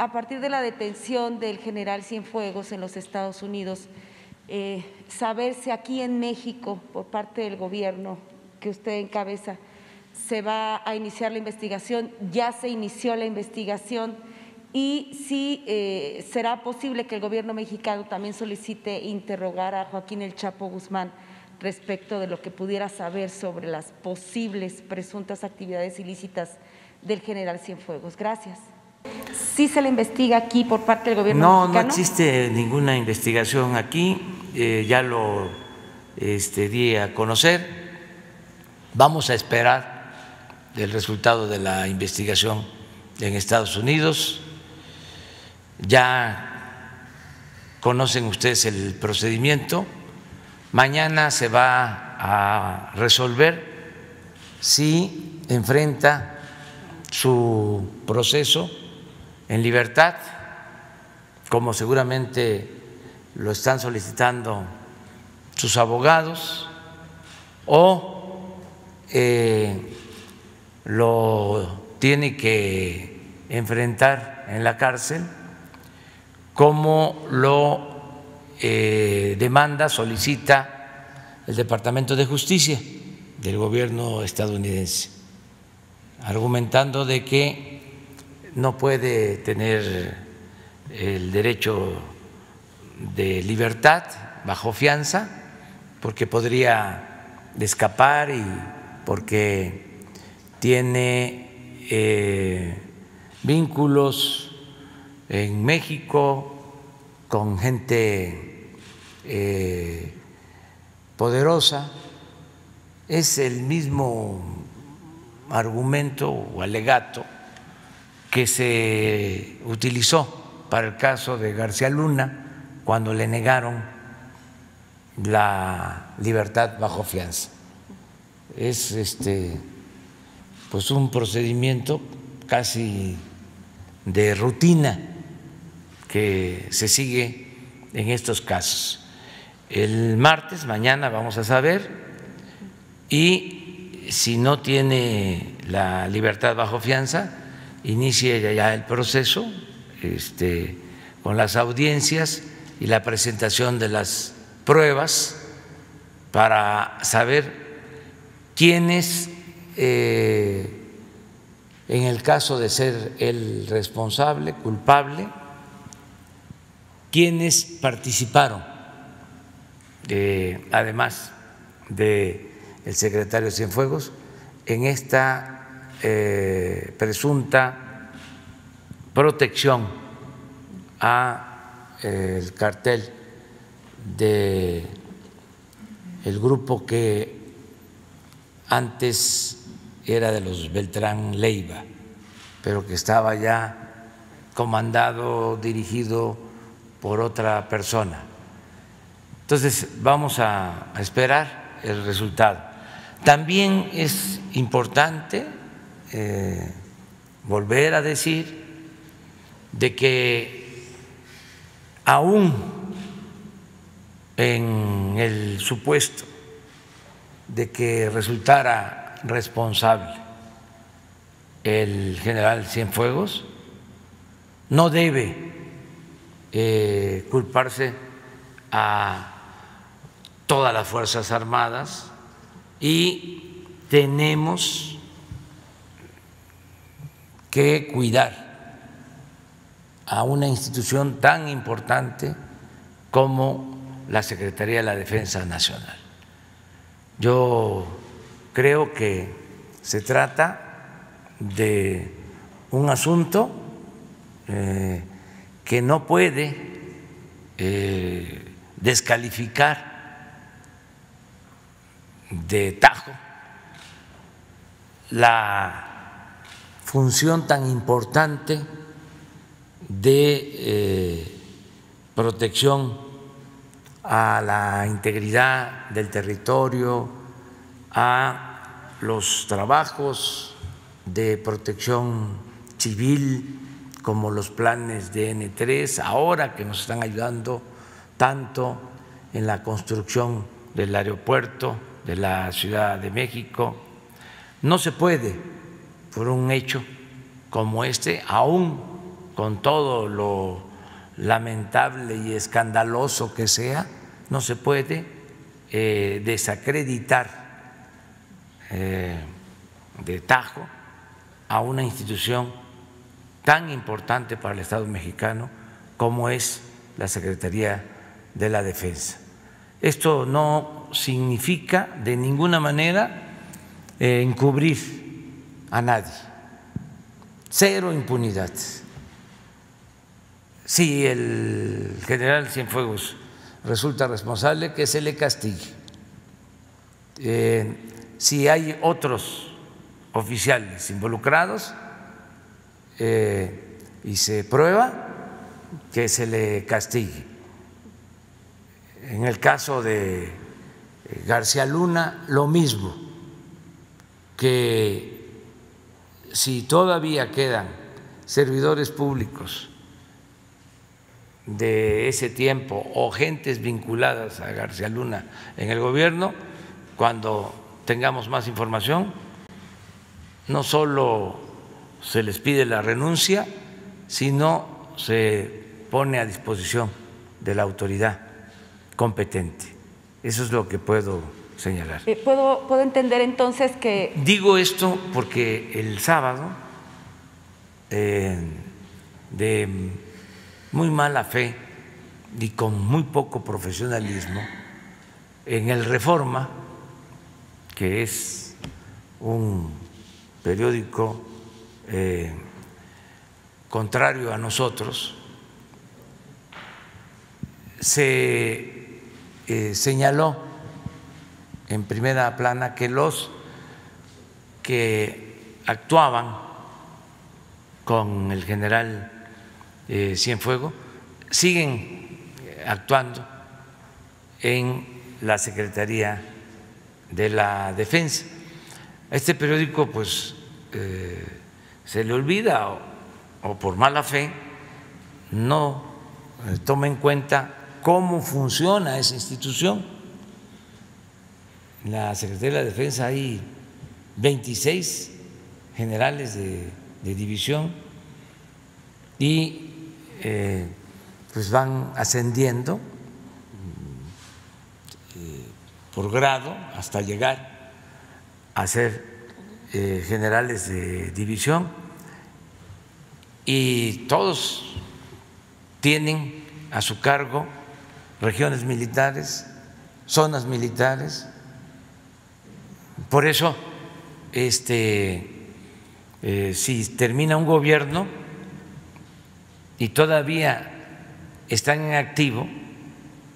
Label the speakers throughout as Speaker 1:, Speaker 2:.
Speaker 1: a partir de la detención del general Cienfuegos en los Estados Unidos, eh, saber si aquí en México, por parte del gobierno que usted encabeza, se va a iniciar la investigación, ya se inició la investigación y si eh, será posible que el gobierno mexicano también solicite interrogar a Joaquín El Chapo Guzmán respecto de lo que pudiera saber sobre las posibles presuntas actividades ilícitas del general Cienfuegos. Gracias. ¿Sí se le investiga aquí por parte del gobierno
Speaker 2: no,
Speaker 1: mexicano?
Speaker 2: No, existe ninguna investigación aquí, eh, ya lo este, di a conocer. Vamos a esperar el resultado de la investigación en Estados Unidos. Ya conocen ustedes el procedimiento. Mañana se va a resolver si enfrenta su proceso en libertad, como seguramente lo están solicitando sus abogados, o eh, lo tiene que enfrentar en la cárcel, como lo eh, demanda, solicita el Departamento de Justicia del gobierno estadounidense, argumentando de que no puede tener el derecho de libertad bajo fianza porque podría escapar y porque tiene eh, vínculos en México con gente eh, poderosa. Es el mismo argumento o alegato que se utilizó para el caso de García Luna cuando le negaron la libertad bajo fianza. Es este pues un procedimiento casi de rutina que se sigue en estos casos. El martes, mañana vamos a saber y si no tiene la libertad bajo fianza, inicie ya el proceso este, con las audiencias y la presentación de las pruebas para saber quiénes, eh, en el caso de ser el responsable, culpable, quiénes participaron, además del el secretario Cienfuegos, en esta eh, presunta protección a eh, el cartel de el grupo que antes era de los Beltrán Leiva, pero que estaba ya comandado, dirigido por otra persona. Entonces vamos a, a esperar el resultado. También es importante eh, volver a decir de que aún en el supuesto de que resultara responsable el general Cienfuegos, no debe eh, culparse a todas las Fuerzas Armadas y tenemos que cuidar a una institución tan importante como la Secretaría de la Defensa Nacional. Yo creo que se trata de un asunto eh, que no puede eh, descalificar de tajo la función tan importante de eh, protección a la integridad del territorio, a los trabajos de protección civil como los planes de N3, ahora que nos están ayudando tanto en la construcción del aeropuerto de la Ciudad de México. No se puede por un hecho como este, aún con todo lo lamentable y escandaloso que sea, no se puede eh, desacreditar eh, de tajo a una institución tan importante para el Estado mexicano como es la Secretaría de la Defensa. Esto no significa de ninguna manera eh, encubrir a nadie, cero impunidad. Si el general Cienfuegos resulta responsable, que se le castigue. Eh, si hay otros oficiales involucrados eh, y se prueba, que se le castigue. En el caso de eh, García Luna, lo mismo, que si todavía quedan servidores públicos de ese tiempo o gentes vinculadas a García Luna en el gobierno, cuando tengamos más información, no solo se les pide la renuncia, sino se pone a disposición de la autoridad competente. Eso es lo que puedo señalar.
Speaker 1: Eh, ¿Puedo, ¿Puedo entender entonces que...
Speaker 2: Digo esto porque el sábado, eh, de muy mala fe y con muy poco profesionalismo, en el Reforma, que es un periódico eh, contrario a nosotros, se eh, señaló en primera plana que los que actuaban con el general eh, Cienfuego siguen actuando en la Secretaría de la Defensa. Este periódico pues eh, se le olvida o, o por mala fe no toma en cuenta cómo funciona esa institución. En la Secretaría de la Defensa hay 26 generales de, división y eh, pues van ascendiendo eh, por grado hasta llegar a ser eh, generales de división y todos tienen a su cargo regiones militares, zonas militares. Por eso, este, eh, si termina un gobierno y todavía están en activo,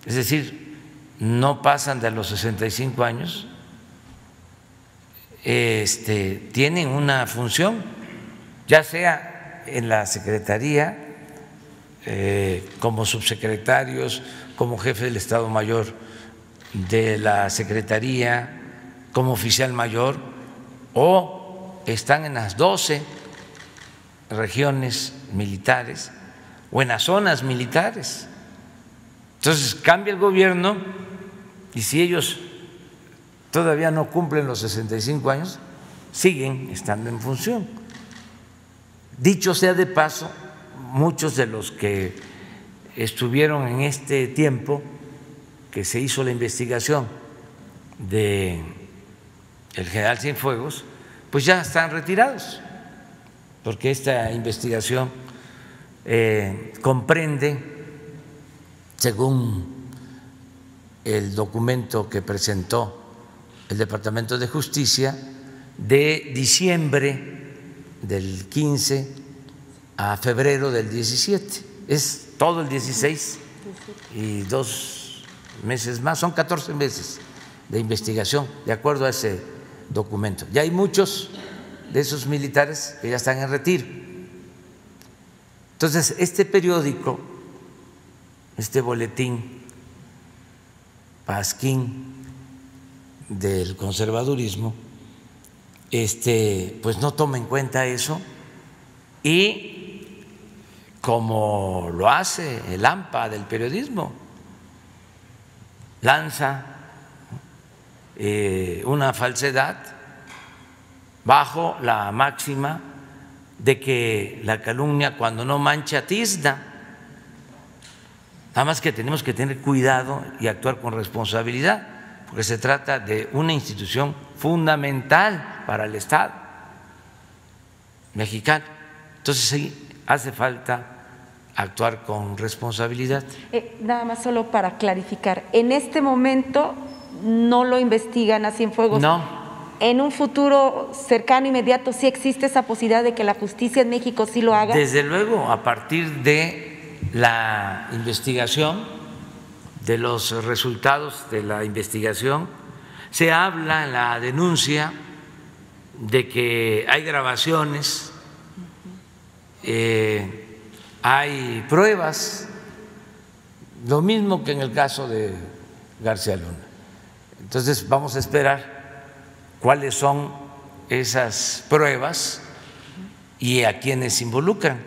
Speaker 2: es decir, no pasan de los 65 años, este, tienen una función, ya sea en la Secretaría, eh, como subsecretarios, como jefe del Estado Mayor de la Secretaría, como oficial mayor, o están en las 12 regiones militares o en las zonas militares. Entonces cambia el gobierno y si ellos todavía no cumplen los 65 años, siguen estando en función. Dicho sea de paso, muchos de los que estuvieron en este tiempo que se hizo la investigación de el general Cienfuegos, pues ya están retirados, porque esta investigación eh, comprende, según el documento que presentó el Departamento de Justicia, de diciembre del 15 a febrero del 17. Es todo el 16 y dos meses más, son 14 meses de investigación, de acuerdo a ese documento. Ya hay muchos de esos militares que ya están en retiro. Entonces, este periódico, este boletín Pasquín del conservadurismo, este, pues no toma en cuenta eso y como lo hace el AMPA del periodismo, lanza eh, una falsedad bajo la máxima de que la calumnia cuando no mancha tizna. Nada más que tenemos que tener cuidado y actuar con responsabilidad, porque se trata de una institución fundamental para el Estado mexicano. Entonces sí, hace falta actuar con responsabilidad.
Speaker 1: Eh, nada más solo para clarificar, en este momento no lo investigan a Cienfuegos.
Speaker 2: No
Speaker 1: en un futuro cercano, inmediato, sí existe esa posibilidad de que la justicia en México sí lo haga?
Speaker 2: Desde luego, a partir de la investigación, de los resultados de la investigación, se habla en la denuncia de que hay grabaciones, eh, hay pruebas, lo mismo que en el caso de García Luna. Entonces vamos a esperar cuáles son esas pruebas y a quienes involucran.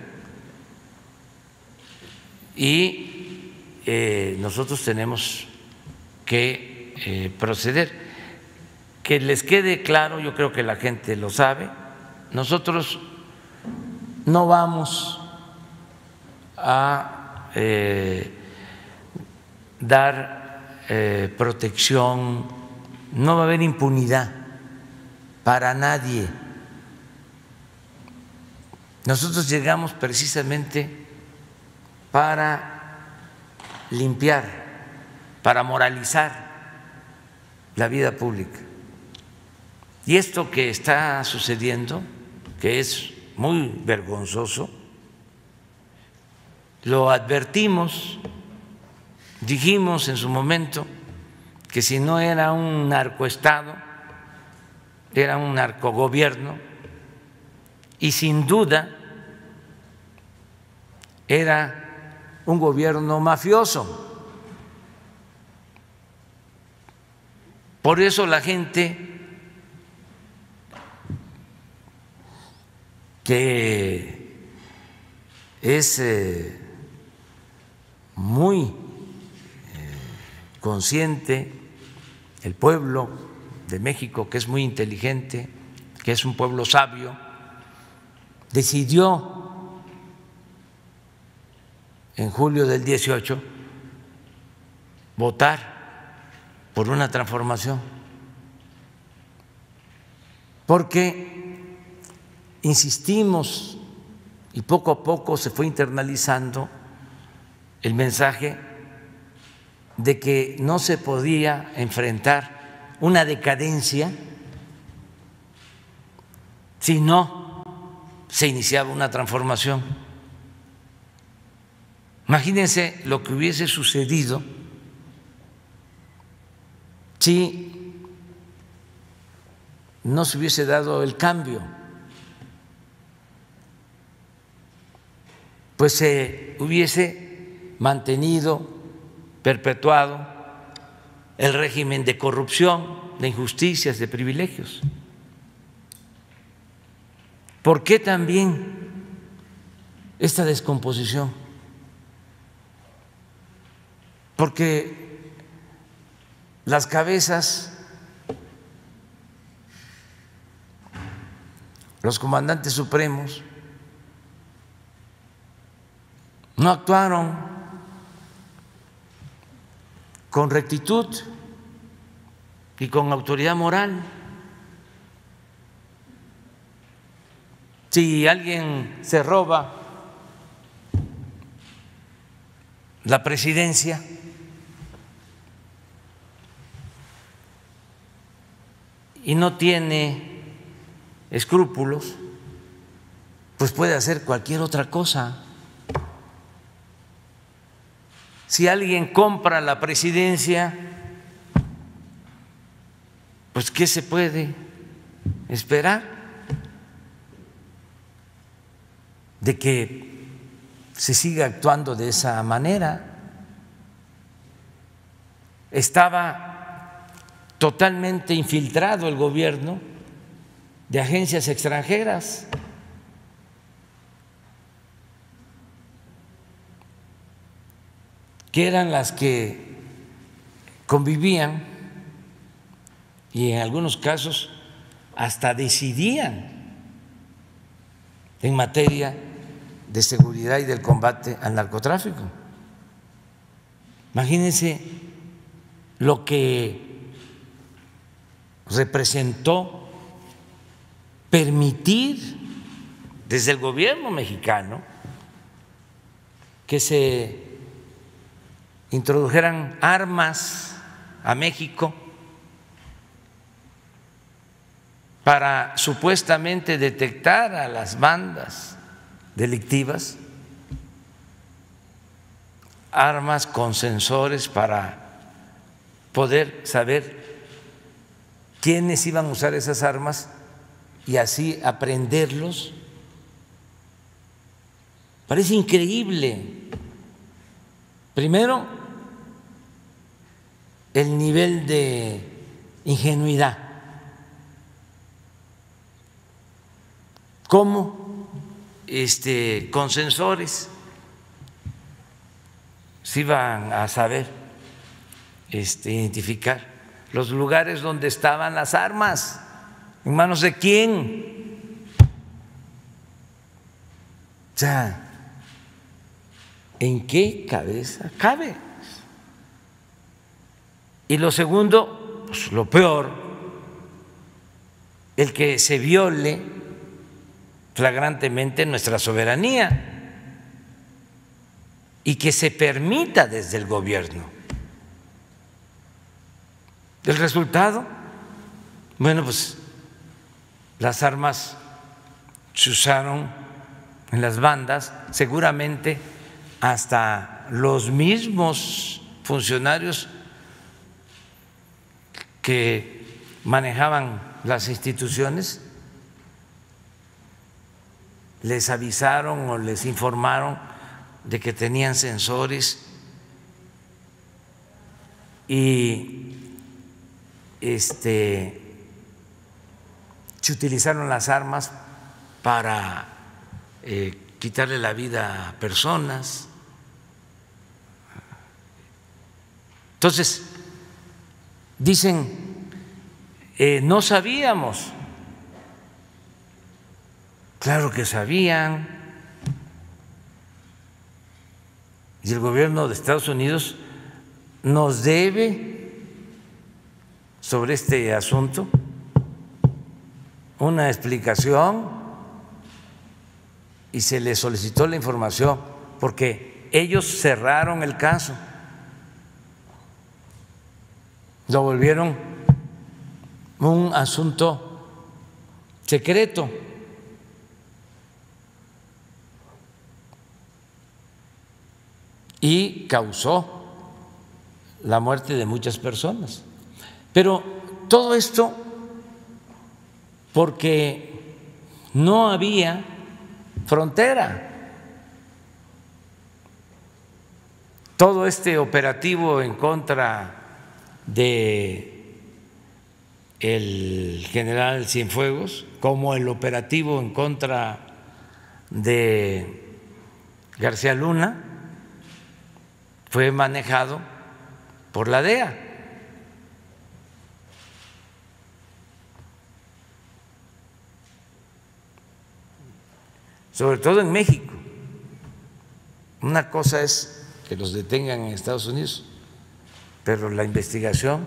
Speaker 2: Y eh, nosotros tenemos que eh, proceder. Que les quede claro, yo creo que la gente lo sabe, nosotros no vamos a eh, dar protección, no va a haber impunidad para nadie. Nosotros llegamos precisamente para limpiar, para moralizar la vida pública. Y esto que está sucediendo, que es muy vergonzoso, lo advertimos, dijimos en su momento que si no era un narcoestado, era un narcogobierno y sin duda era un gobierno mafioso. Por eso la gente que es eh, muy consciente, el pueblo, de México, que es muy inteligente, que es un pueblo sabio, decidió en julio del 18 votar por una transformación, porque insistimos y poco a poco se fue internalizando el mensaje de que no se podía enfrentar una decadencia si no se iniciaba una transformación. Imagínense lo que hubiese sucedido si no se hubiese dado el cambio, pues se hubiese mantenido, perpetuado el régimen de corrupción, de injusticias, de privilegios. ¿Por qué también esta descomposición? Porque las cabezas, los comandantes supremos, no actuaron con rectitud y con autoridad moral. Si alguien se roba la presidencia, y no tiene escrúpulos, pues puede hacer cualquier otra cosa. Si alguien compra la presidencia, pues ¿qué se puede esperar? De que se siga actuando de esa manera. Estaba totalmente infiltrado el gobierno de agencias extranjeras. Que eran las que convivían y en algunos casos hasta decidían en materia de seguridad y del combate al narcotráfico. Imagínense lo que representó permitir desde el gobierno mexicano que se introdujeran armas a México para supuestamente detectar a las bandas delictivas, armas con sensores para poder saber quiénes iban a usar esas armas y así aprenderlos. Parece increíble. Primero, el nivel de ingenuidad. ¿Cómo este, con sensores se iban a saber este, identificar los lugares donde estaban las armas? ¿En manos de quién? O sea, ¿en qué cabeza cabe? Y lo segundo, pues, lo peor, el que se viole flagrantemente nuestra soberanía y que se permita desde el gobierno. El resultado, bueno, pues las armas se usaron en las bandas, seguramente hasta los mismos funcionarios que manejaban las instituciones les avisaron o les informaron de que tenían sensores y este se utilizaron las armas para eh, quitarle la vida a personas. Entonces, dicen, eh, no sabíamos. Claro que sabían. Y el gobierno de Estados Unidos nos debe sobre este asunto una explicación y se le solicitó la información porque ellos cerraron el caso, lo volvieron un asunto secreto. Y causó la muerte de muchas personas. Pero todo esto porque no había frontera. Todo este operativo en contra de el general Cienfuegos, como el operativo en contra de García Luna, fue manejado por la DEA. Sobre todo en México. Una cosa es que los detengan en Estados Unidos, pero la investigación,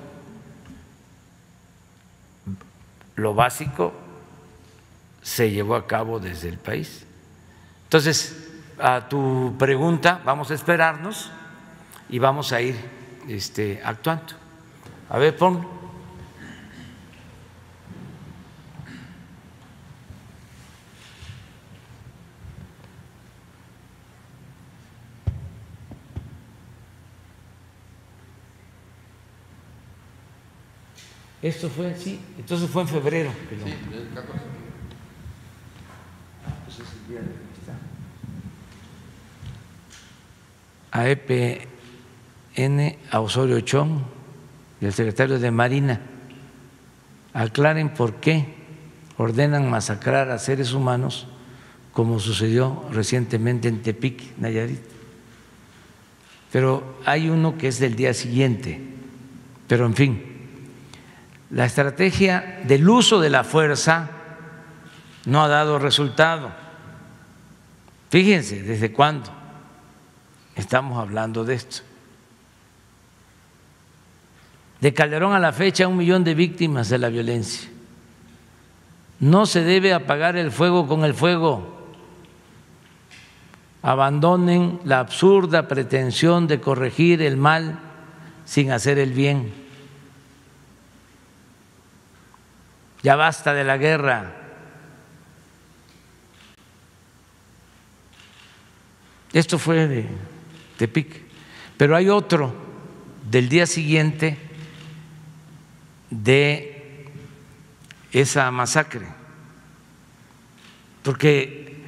Speaker 2: lo básico, se llevó a cabo desde el país. Entonces, a tu pregunta, vamos a esperarnos y vamos a ir este, actuando. A ver, pon. Esto fue, sí, entonces fue en febrero. Sí, el 14. Ah, pues es el día de A EPN, a Osorio Chong y el secretario de Marina aclaren por qué ordenan masacrar a seres humanos como sucedió recientemente en Tepic, Nayarit. Pero hay uno que es del día siguiente, pero en fin, la estrategia del uso de la fuerza no ha dado resultado. Fíjense, ¿desde cuándo estamos hablando de esto? De Calderón a la fecha, un millón de víctimas de la violencia. No se debe apagar el fuego con el fuego. Abandonen la absurda pretensión de corregir el mal sin hacer el bien. Ya basta de la guerra. Esto fue de Tepic. Pero hay otro del día siguiente de esa masacre. Porque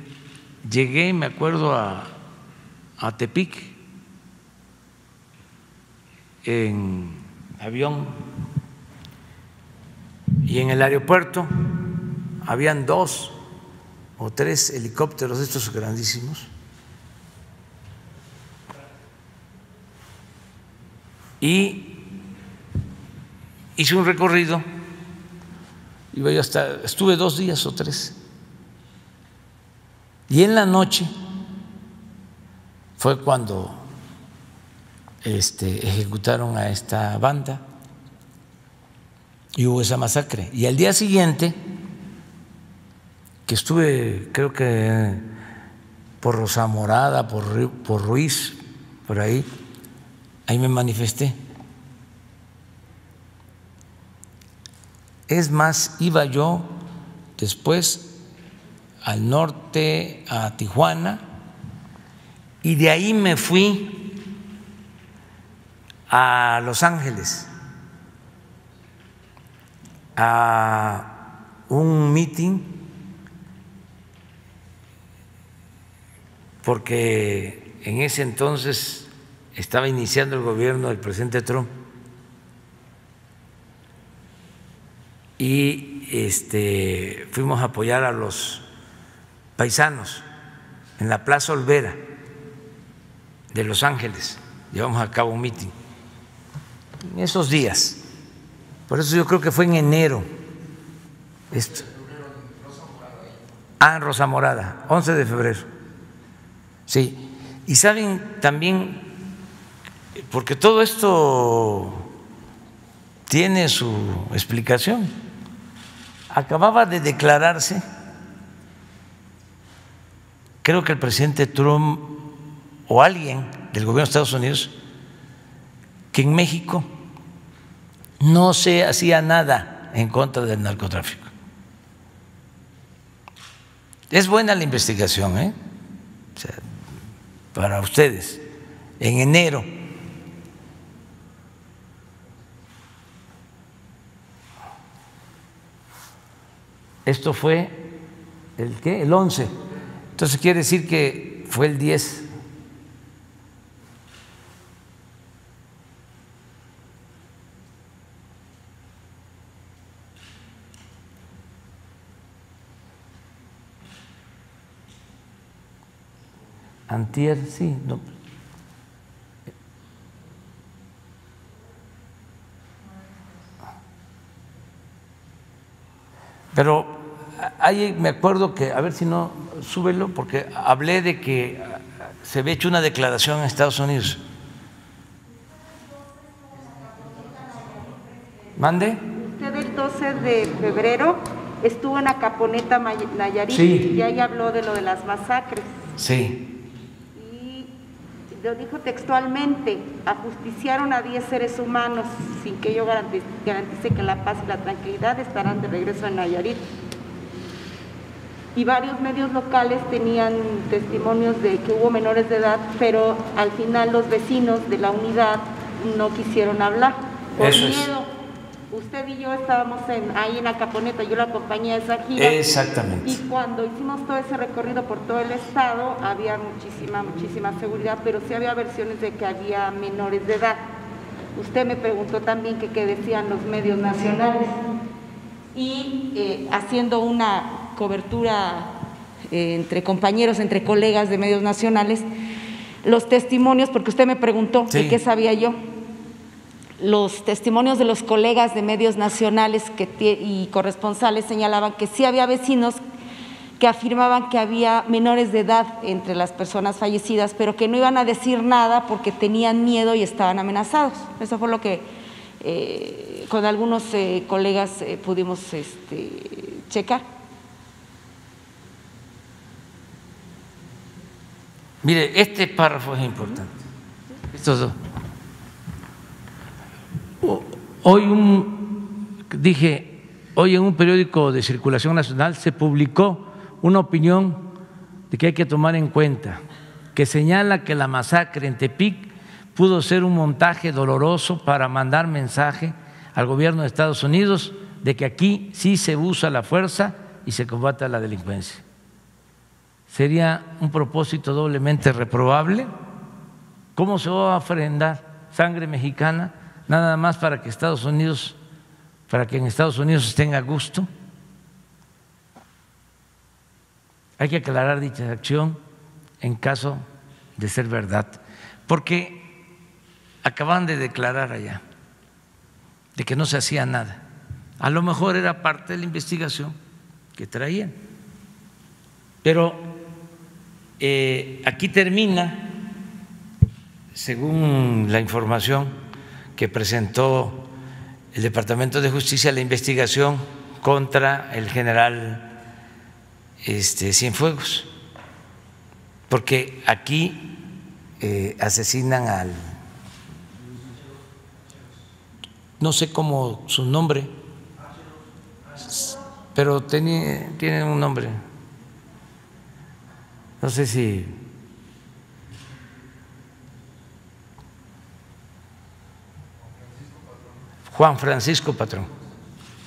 Speaker 2: llegué, me acuerdo, a, Tepic en avión y en el aeropuerto habían dos o tres helicópteros estos grandísimos. Y hice un recorrido. Iba yo hasta estuve dos días o tres. Y en la noche fue cuando este, ejecutaron a esta banda y hubo esa masacre. Y al día siguiente, que estuve, creo que por Rosa Morada, por, por Ruiz, por ahí, ahí me manifesté. Es más, iba yo después al norte, a Tijuana, y de ahí me fui a Los Ángeles a un meeting porque en ese entonces estaba iniciando el gobierno del presidente Trump y este, fuimos a apoyar a los paisanos en la Plaza Olvera de Los Ángeles. Llevamos a cabo un meeting en esos días. Por eso yo creo que fue en enero. Esto. Ah, Rosa Morada, 11 de febrero. Sí. Y saben también, porque todo esto tiene su explicación. Acababa de declararse, creo que el presidente Trump o alguien del gobierno de Estados Unidos, que en México no se hacía nada en contra del narcotráfico. Es buena la investigación, ¿eh? para ustedes. En enero Esto fue el qué? El 11. Entonces quiere decir que fue el 10 Antier, sí. No. Pero ahí me acuerdo que, a ver si no, súbelo, porque hablé de que se había hecho una declaración en Estados Unidos. ¿Mande?
Speaker 1: Usted el 12 de febrero estuvo en Acaponeta, Nayarit, y ahí habló de lo de las masacres.
Speaker 2: Sí
Speaker 1: lo dijo textualmente, ajusticiaron a 10 seres humanos sin que yo garantice, que la paz y la tranquilidad estarán de regreso en Nayarit. Y varios medios locales tenían testimonios de que hubo menores de edad, pero al final los vecinos de la unidad no quisieron hablar por miedo usted y yo estábamos ahí en Acaponeta, yo la acompañé a esa gira.
Speaker 2: Exactamente.
Speaker 1: Y cuando hicimos todo ese recorrido por todo el estado, había muchísima, muchísima seguridad, pero sí había versiones de que había menores de edad. Usted me preguntó también que qué decían los medios nacionales. Y eh, haciendo una cobertura eh, entre compañeros, entre colegas de medios nacionales, los testimonios, porque usted me preguntó de qué sabía yo los testimonios de los colegas de medios nacionales y corresponsales señalaban que sí había vecinos que afirmaban que había menores de edad entre las personas fallecidas, pero que no iban a decir nada porque tenían miedo y estaban amenazados. Eso fue lo que eh, con algunos eh, colegas eh, pudimos este, checar.
Speaker 2: Mire, este párrafo es importante. Estos dos. Hoy un, dije, hoy en un periódico de circulación nacional se publicó una opinión de que hay que tomar en cuenta, que señala que la masacre en Tepic pudo ser un montaje doloroso para mandar mensaje al gobierno de Estados Unidos de que aquí sí se usa la fuerza y se combate la delincuencia. Sería un propósito doblemente reprobable. ¿Cómo se va a ofrendar sangre mexicana nada más para que Estados Unidos, para que en Estados Unidos estén a gusto? Hay que aclarar dicha acción en caso de ser verdad, porque acaban de declarar allá de que no se hacía nada. A lo mejor era parte de la investigación que traían. Pero eh, aquí termina, según la información que presentó el Departamento de Justicia, la investigación contra el general este, Cienfuegos, porque aquí eh, asesinan al, no sé cómo su nombre, pero tiene, tiene un nombre, no sé si... Juan Francisco Patrón,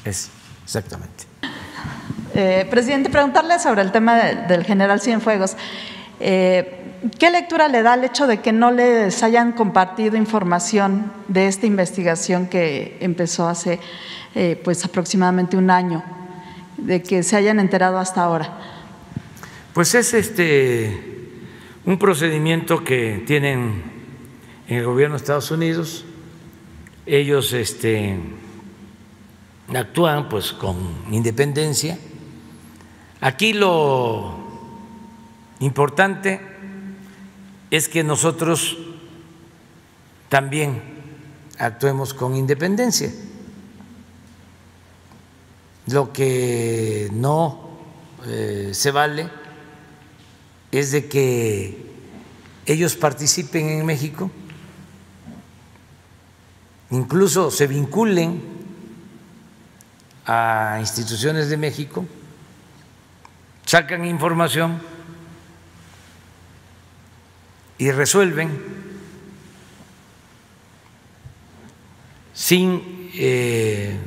Speaker 2: es exactamente.
Speaker 3: Eh, presidente, preguntarle sobre el tema del general Cienfuegos. Eh, ¿Qué lectura le da al hecho de que no les hayan compartido información de esta investigación que empezó hace eh, pues aproximadamente un año, de que se hayan enterado hasta ahora?
Speaker 2: Pues es este un procedimiento que tienen en el gobierno de Estados Unidos. Ellos este, actúan pues con independencia Aquí lo importante es que nosotros también actuemos con independencia. Lo que no eh, se vale es de que ellos participen en México, incluso se vinculen a instituciones de México sacan información y resuelven sin eh,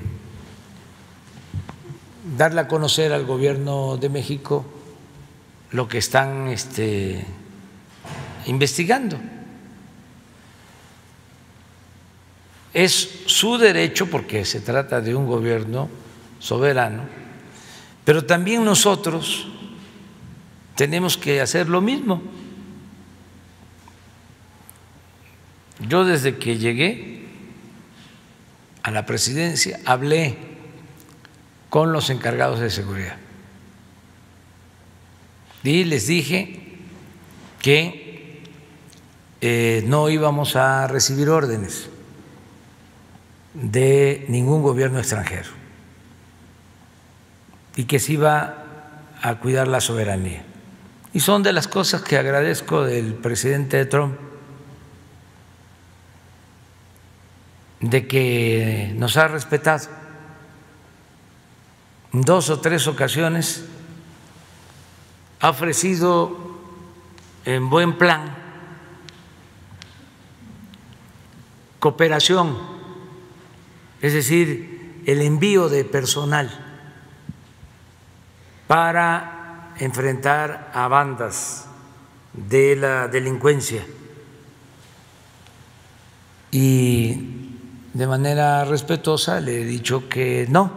Speaker 2: darle a conocer al gobierno de México lo que están este, investigando. Es su derecho, porque se trata de un gobierno soberano, pero también nosotros tenemos que hacer lo mismo. Yo desde que llegué a la presidencia hablé con los encargados de seguridad y les dije que eh, no íbamos a recibir órdenes de ningún gobierno extranjero y que se iba a cuidar la soberanía. Y son de las cosas que agradezco del presidente Trump, de que nos ha respetado. En dos o tres ocasiones ha ofrecido en buen plan cooperación, es decir, el envío de personal para enfrentar a bandas de la delincuencia y de manera respetuosa le he dicho que no,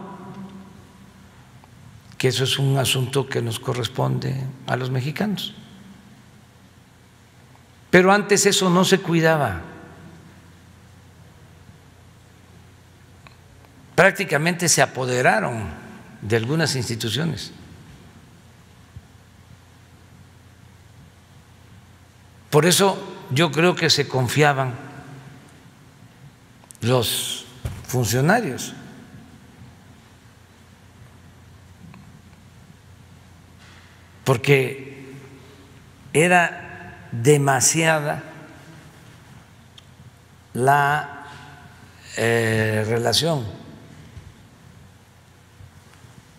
Speaker 2: que eso es un asunto que nos corresponde a los mexicanos. Pero antes eso no se cuidaba. prácticamente se apoderaron de algunas instituciones. Por eso yo creo que se confiaban los funcionarios. Porque era demasiada la eh, relación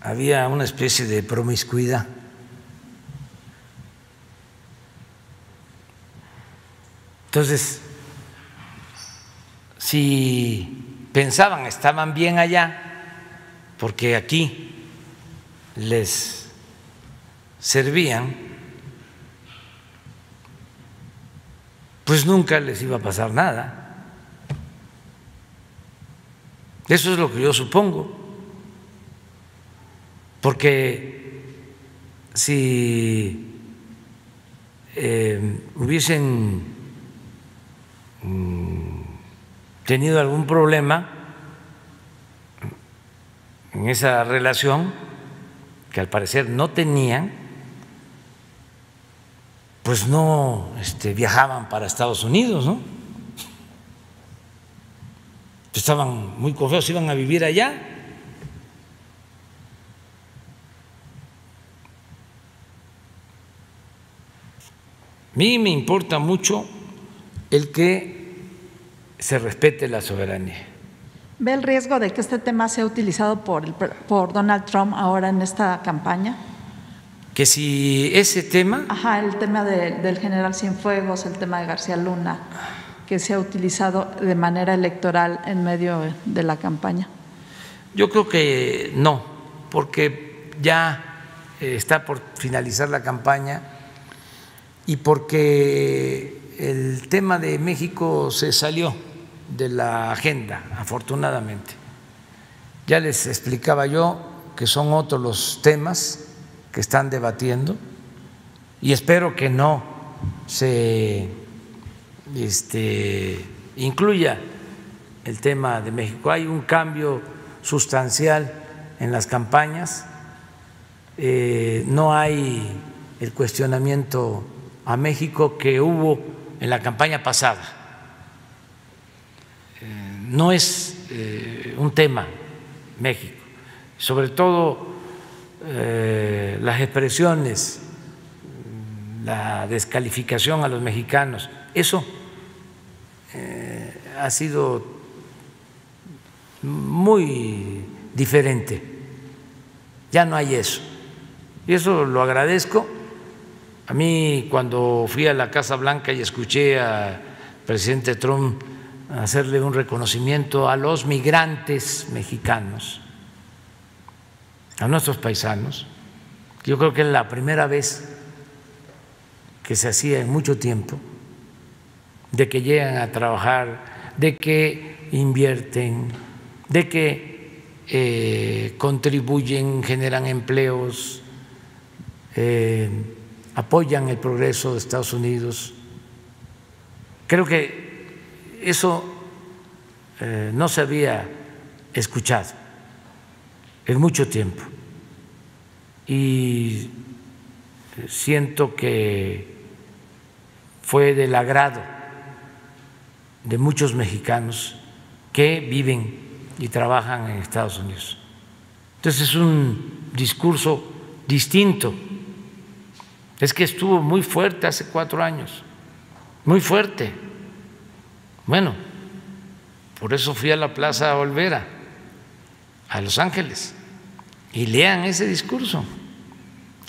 Speaker 2: había una especie de promiscuidad. Entonces, si pensaban estaban bien allá, porque aquí les servían, pues nunca les iba a pasar nada. Eso es lo que yo supongo. Porque si eh, hubiesen mm, tenido algún problema en esa relación, que al parecer no tenían, pues no este, viajaban para Estados Unidos, ¿no? Estaban muy confiados, iban a vivir allá. A mí me importa mucho el que se respete la soberanía.
Speaker 3: ¿Ve el riesgo de que este tema sea utilizado por, por Donald Trump ahora en esta campaña?
Speaker 2: Que si ese tema...
Speaker 3: Ajá, el tema del general Cienfuegos, el tema de García Luna que se ha utilizado de manera electoral en medio de la campaña?
Speaker 2: Yo creo que no, porque ya eh, está por finalizar la campaña y porque el tema de México se salió de la agenda, afortunadamente. Ya les explicaba yo que son otros los temas que están debatiendo y espero que no se este, incluya el tema de México. Hay un cambio sustancial en las campañas, eh, no hay el cuestionamiento a México que hubo en la campaña pasada. Eh, no es eh, un tema México, sobre todo las expresiones, la descalificación a los mexicanos eso eh, ha sido muy diferente. Ya no hay eso. Y eso lo agradezco. A mí cuando fui a la Casa Blanca y escuché al presidente Trump hacerle un reconocimiento a los migrantes mexicanos, a nuestros paisanos, yo creo que es la primera vez que se hacía en mucho tiempo de que llegan a trabajar, de que invierten, de que eh, contribuyen, generan empleos, eh, apoyan el progreso de Estados Unidos. Creo que eso eh, no se había escuchado en mucho tiempo y siento que fue del agrado de muchos mexicanos que viven y trabajan en Estados Unidos. Entonces es un discurso distinto. Es que estuvo muy fuerte hace cuatro años, muy fuerte. Bueno, por eso fui a la Plaza Olvera, a Los Ángeles, y lean ese discurso,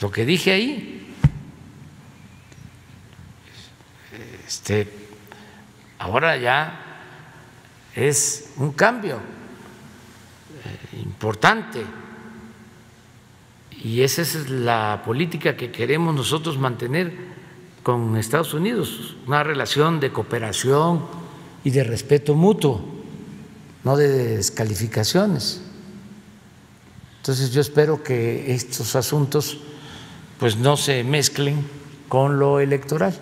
Speaker 2: lo que dije ahí. Este, Ahora ya es un cambio eh, importante y esa es la política que queremos nosotros mantener con Estados Unidos, una relación de cooperación y de respeto mutuo, no de descalificaciones. Entonces yo espero que estos asuntos pues no se mezclen con lo electoral.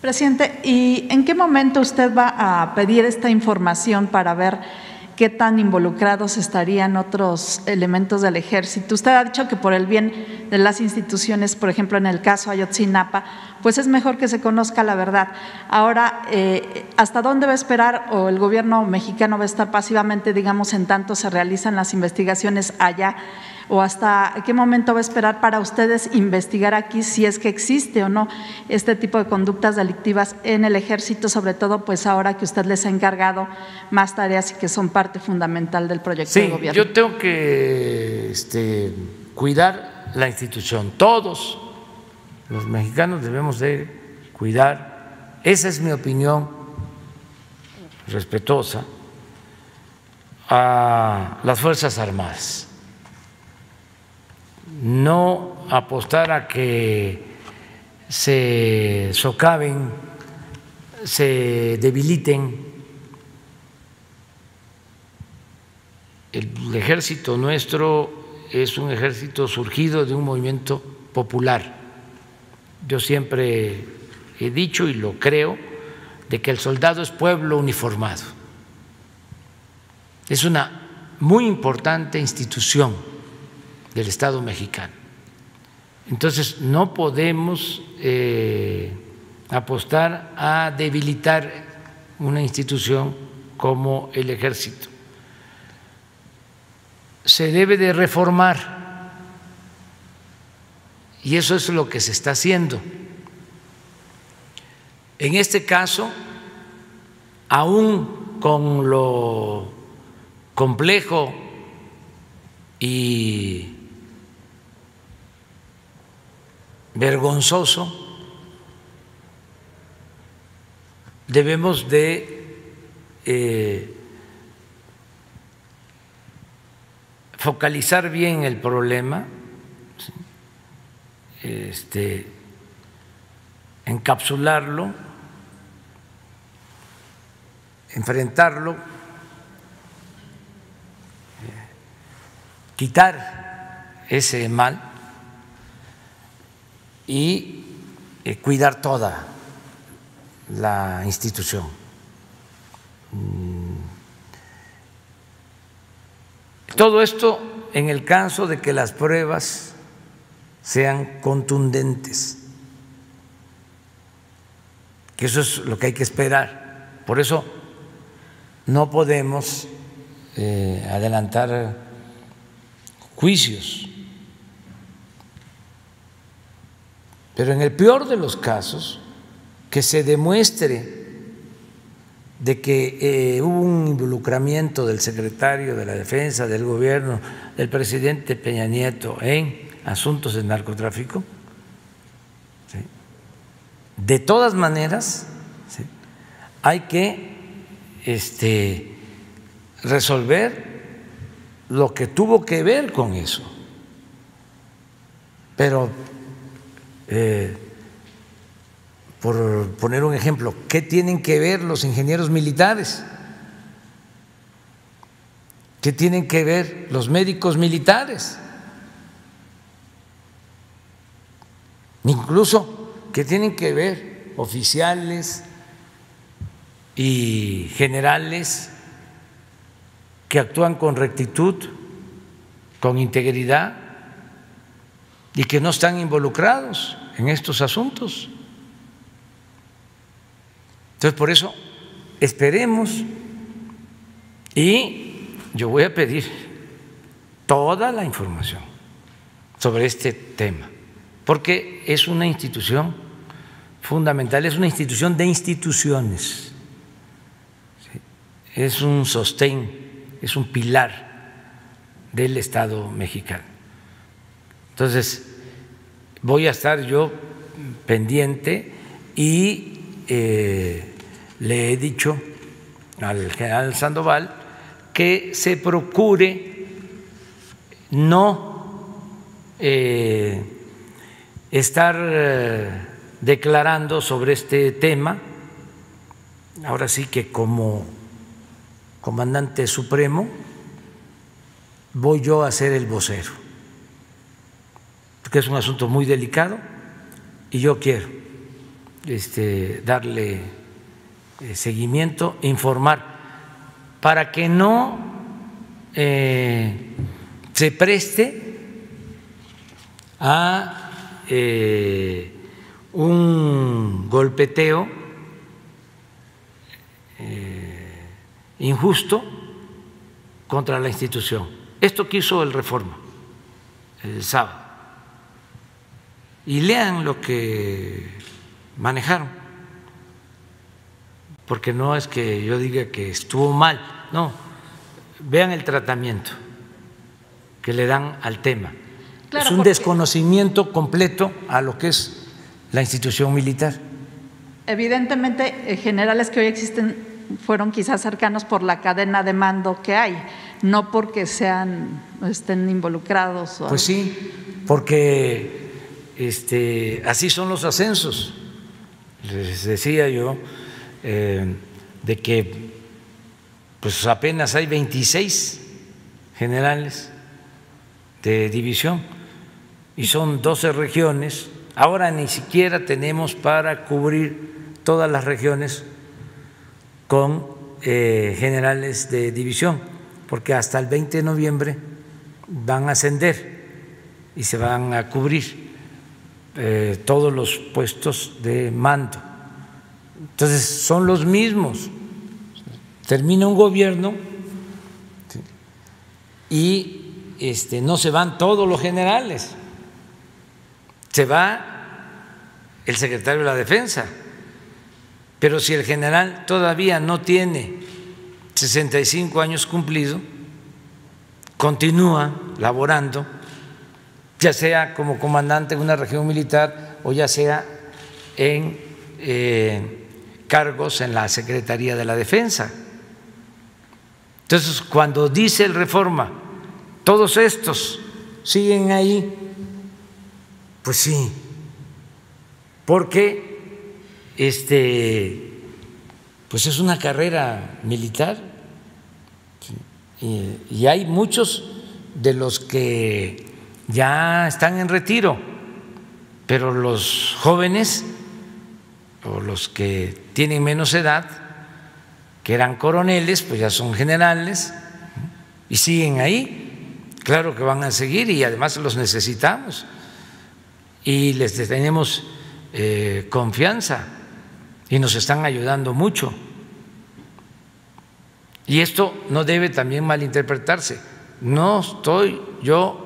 Speaker 3: Presidente, ¿y en qué momento usted va a pedir esta información para ver qué tan involucrados estarían otros elementos del ejército. Usted ha dicho que por el bien de las instituciones, por ejemplo, en el caso Ayotzinapa, pues es mejor que se conozca la verdad. Ahora, eh, ¿hasta dónde va a esperar o el gobierno mexicano va a estar pasivamente, digamos, en tanto se realizan las investigaciones allá? O hasta qué momento va a esperar para ustedes investigar aquí si es que existe o no este tipo de conductas delictivas en el ejército, sobre todo pues ahora que usted les ha encargado más tareas y que son parte fundamental del proyecto de gobierno.
Speaker 2: Yo tengo que este, cuidar la institución, todos los mexicanos debemos de cuidar, esa es mi opinión respetuosa a las Fuerzas Armadas no apostar a que se socaven, se debiliten. El ejército nuestro es un ejército surgido de un movimiento popular. Yo siempre he dicho y lo creo de que el soldado es pueblo uniformado. Es una muy importante institución del Estado mexicano. Entonces, no podemos eh, apostar a debilitar una institución como el ejército. Se debe de reformar y eso es lo que se está haciendo. En este caso, aún con lo complejo y vergonzoso, debemos de eh, focalizar bien el problema, este, encapsularlo, enfrentarlo, quitar ese mal y eh, cuidar toda la institución. Mm. Todo esto en el caso de que las pruebas sean contundentes, que eso es lo que hay que esperar. Por eso no podemos eh, adelantar juicios Pero en el peor de los casos, que se demuestre de que eh, hubo un involucramiento del secretario de la Defensa, del gobierno, del presidente Peña Nieto en asuntos de narcotráfico, de todas maneras hay que este, resolver lo que tuvo que ver con eso. Pero eh, por poner un ejemplo, ¿qué tienen que ver los ingenieros militares? ¿Qué tienen que ver los médicos militares? Incluso, ¿qué tienen que ver oficiales y generales que actúan con rectitud, con integridad? Y que no están involucrados en estos asuntos. Entonces, por eso, esperemos y yo voy a pedir toda la información sobre este tema, porque es una institución fundamental, es una institución de instituciones, es un sostén, es un pilar del Estado mexicano. Entonces, voy a estar yo pendiente y eh, le he dicho al general Sandoval que se procure no eh, estar eh, declarando sobre este tema, ahora sí que como comandante supremo voy yo a ser el vocero que es un asunto muy delicado y yo quiero este, darle eh, seguimiento, informar, para que no eh, se preste a eh, un golpeteo injusto contra la institución. Esto quiso el Reforma el sábado. Y lean lo que manejaron, porque no es que yo diga que estuvo mal, no, vean el tratamiento que le dan al tema. es un desconocimiento completo a lo que es la institución militar.
Speaker 3: Evidentemente, eh, generales que hoy existen fueron quizás cercanos por la cadena de mando que hay, no porque sean estén involucrados.
Speaker 2: pues sí, porque este, así son los ascensos. Les decía yo eh, de que pues apenas hay 26 generales de división y son 12 regiones. Ahora ni siquiera tenemos para cubrir todas las regiones con eh, generales de división, porque hasta el 20 de noviembre van a ascender y se van a cubrir eh, todos los puestos de mando. Entonces son los mismos. Termina un gobierno y este, no se van todos los generales, se va el secretario de la Defensa. Pero si el general todavía no tiene 65 años cumplido, continúa laborando, ya sea como comandante en una región militar o ya sea en eh, cargos en la Secretaría de la Defensa. Entonces, cuando dice el reforma, todos estos siguen ahí, pues sí, porque este, pues es una carrera militar y hay muchos de los que ya están en retiro, pero los jóvenes o los que tienen menos edad, que eran coroneles, pues ya son generales y siguen ahí. Claro que van a seguir y además los necesitamos y les tenemos eh, confianza y nos están ayudando mucho. Y esto no debe también malinterpretarse. No estoy yo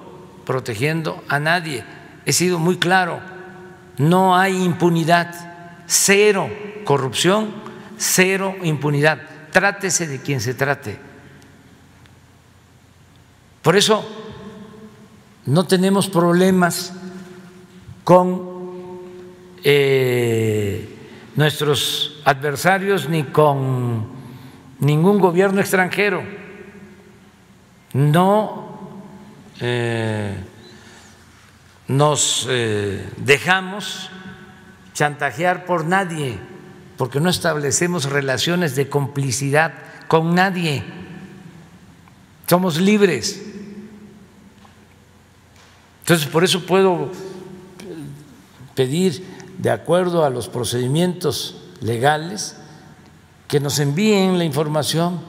Speaker 2: protegiendo a nadie. He sido muy claro. No hay impunidad. Cero corrupción, cero impunidad. Trátese de quien se trate. Por eso no tenemos problemas con eh, nuestros adversarios ni con ningún gobierno extranjero. No eh, nos eh, dejamos chantajear por nadie, porque no establecemos relaciones de complicidad con nadie. Somos libres. Entonces, por eso puedo pedir de acuerdo a los procedimientos legales, que nos envíen la información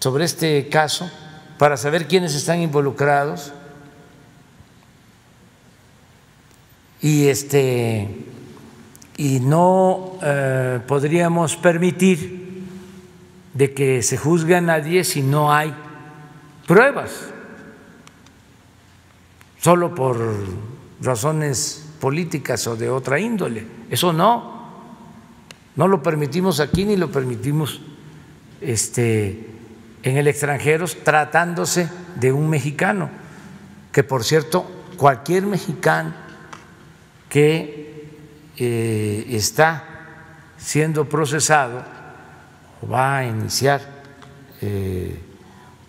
Speaker 2: sobre este caso para saber quiénes están involucrados y este y no eh, podríamos permitir de que se juzgue a nadie si no hay pruebas, solo por razones políticas o de otra índole. Eso no. No lo permitimos aquí ni lo permitimos este, en el extranjero tratándose de un mexicano, que por cierto, cualquier mexicano que eh, está siendo procesado o va a iniciar eh,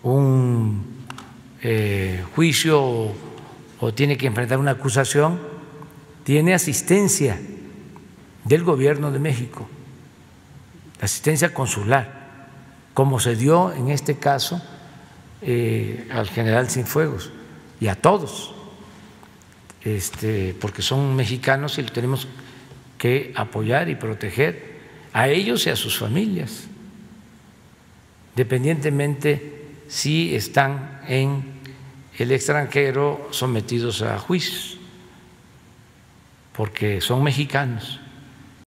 Speaker 2: un eh, juicio o tiene que enfrentar una acusación, tiene asistencia del gobierno de México, asistencia consular, como se dio en este caso eh, al general Cienfuegos y a todos, este, porque son mexicanos y tenemos que apoyar y proteger a ellos y a sus familias. dependientemente si están en el extranjero sometidos a juicios, porque son mexicanos